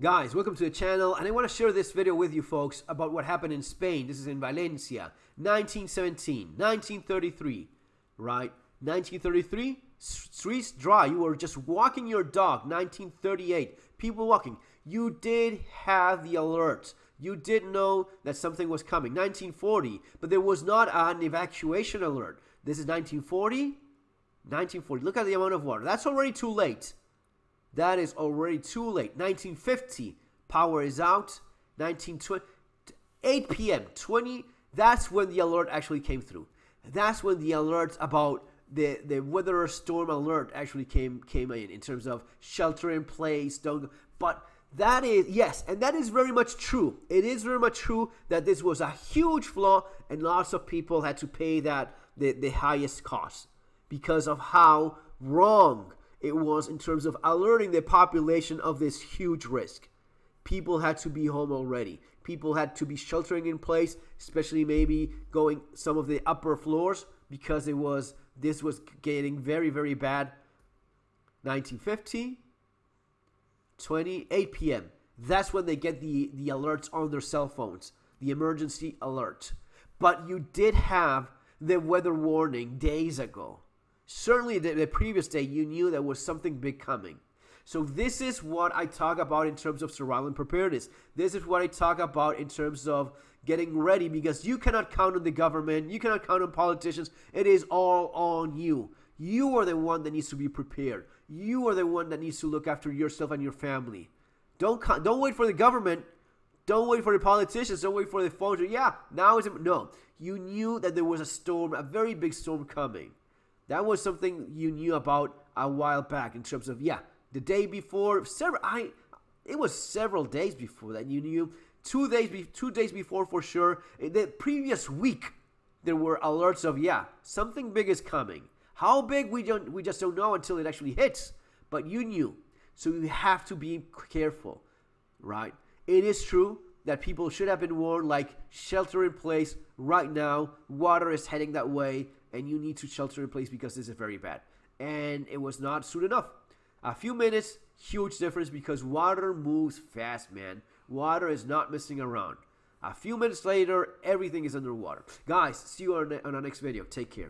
Guys, welcome to the channel, and I want to share this video with you folks about what happened in Spain. This is in Valencia, 1917, 1933, right? 1933, streets dry. You were just walking your dog. 1938, people walking. You did have the alert. You did know that something was coming. 1940, but there was not an evacuation alert. This is 1940, 1940. Look at the amount of water. That's already too late. That is already too late. 1950, power is out. 1920, 8 p.m. 20. That's when the alert actually came through. That's when the alert about the the weather storm alert actually came came in in terms of shelter in place. Don't. But that is yes, and that is very much true. It is very much true that this was a huge flaw, and lots of people had to pay that the the highest cost because of how wrong it was in terms of alerting the population of this huge risk. People had to be home already. People had to be sheltering in place, especially maybe going some of the upper floors because it was this was getting very very bad. 1950 28 p.m. That's when they get the the alerts on their cell phones, the emergency alert. But you did have the weather warning days ago. Certainly, the, the previous day, you knew there was something big coming. So this is what I talk about in terms of survival and preparedness. This is what I talk about in terms of getting ready because you cannot count on the government. You cannot count on politicians. It is all on you. You are the one that needs to be prepared. You are the one that needs to look after yourself and your family. Don't don't wait for the government. Don't wait for the politicians. Don't wait for the phones. Yeah, now is no. You knew that there was a storm, a very big storm coming. That was something you knew about a while back in terms of yeah, the day before several I it was several days before that you knew two days be, two days before for sure. The previous week there were alerts of yeah, something big is coming. How big we don't we just don't know until it actually hits. But you knew. So you have to be careful, right? It is true that people should have been warned like shelter in place right now. Water is heading that way and you need to shelter in place because this is very bad. And it was not soon enough. A few minutes, huge difference because water moves fast, man. Water is not messing around. A few minutes later, everything is underwater. Guys, see you on, on our next video. Take care.